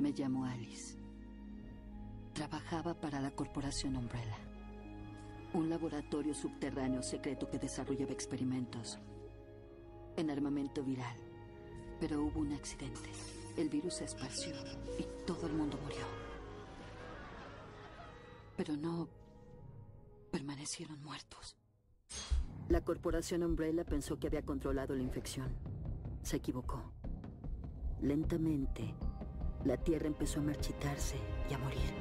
Me llamo Alice. Trabajaba para la corporación Umbrella. Un laboratorio subterráneo secreto que desarrollaba experimentos en armamento viral. Pero hubo un accidente. El virus se esparció y todo el mundo murió. Pero no permanecieron muertos. La corporación Umbrella pensó que había controlado la infección. Se equivocó. Lentamente, la Tierra empezó a marchitarse y a morir.